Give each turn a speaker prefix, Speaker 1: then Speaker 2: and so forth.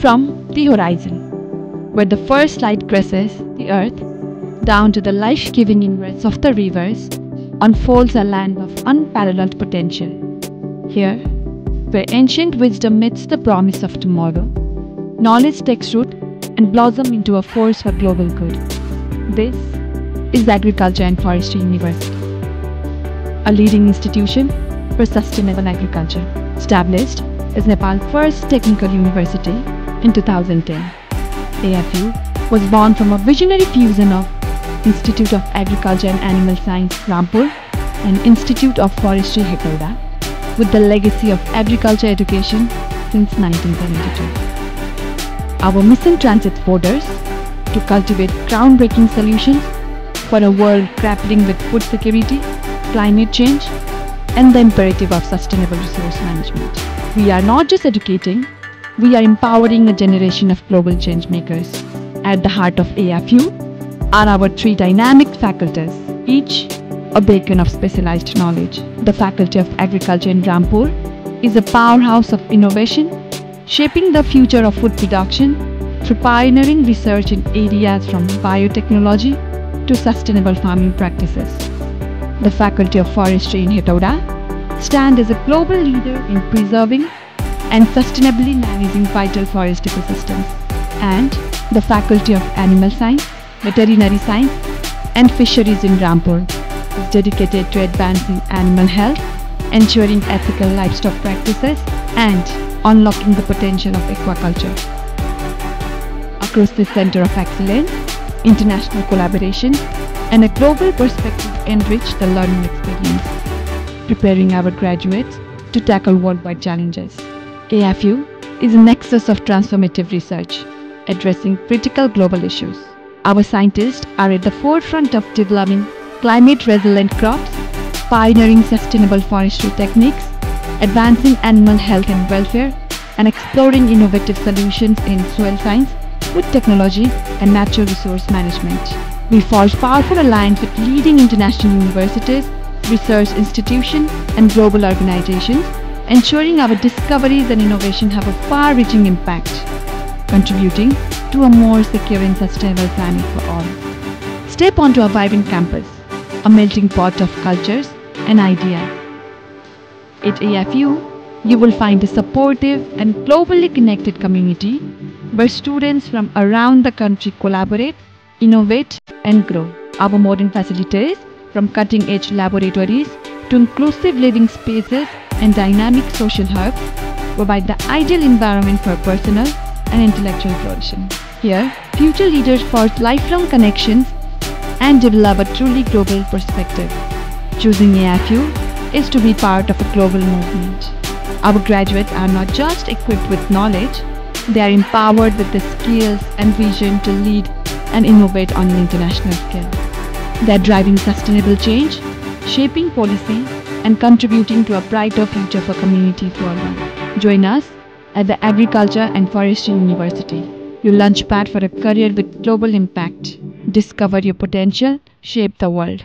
Speaker 1: from the horizon, where the first light crosses the earth, down to the life giving ingress of the rivers, unfolds a land of unparalleled potential. Here, where ancient wisdom meets the promise of tomorrow, knowledge takes root and blossom into a force for global good. This is the Agriculture and Forestry University, a leading institution for sustainable agriculture, established as Nepal's first technical university in 2010. AFU was born from a visionary fusion of Institute of Agriculture and Animal Science Rampur and Institute of Forestry Hetauda with the legacy of agriculture education since 1972. Our mission transits borders to cultivate groundbreaking solutions for a world grappling with food security, climate change, and the imperative of sustainable resource management. We are not just educating, we are empowering a generation of global change makers. At the heart of AFU are our three dynamic faculties, each a beacon of specialized knowledge. The Faculty of Agriculture in Rampur is a powerhouse of innovation, shaping the future of food production through pioneering research in areas from biotechnology to sustainable farming practices. The Faculty of Forestry in Hetauda stand as a global leader in preserving and sustainably managing vital forest ecosystems. And the Faculty of Animal Science veterinary science, and fisheries in Rampur is dedicated to advancing animal health, ensuring ethical livestock practices, and unlocking the potential of aquaculture. Across this center of excellence, international collaboration and a global perspective enrich the learning experience, preparing our graduates to tackle worldwide challenges. AFU is a nexus of transformative research addressing critical global issues. Our scientists are at the forefront of developing climate resilient crops, pioneering sustainable forestry techniques, advancing animal health and welfare, and exploring innovative solutions in soil science, food technology, and natural resource management. We forge powerful alliance with leading international universities, research institutions, and global organizations, ensuring our discoveries and innovation have a far-reaching impact, contributing to a more secure and sustainable planet for all. Step onto a vibrant campus, a melting pot of cultures and ideas. At AFU, you will find a supportive and globally connected community where students from around the country collaborate, innovate, and grow. Our modern facilities, from cutting edge laboratories to inclusive living spaces and dynamic social hubs, provide the ideal environment for personal and intellectual flourishing. Here, future leaders forge lifelong connections and develop a truly global perspective. Choosing AFU is to be part of a global movement. Our graduates are not just equipped with knowledge, they are empowered with the skills and vision to lead and innovate on an international scale. They are driving sustainable change, shaping policy, and contributing to a brighter future for communities worldwide. Join us at the Agriculture and Forestry University, your launchpad for a career with global impact. Discover your potential, shape the world.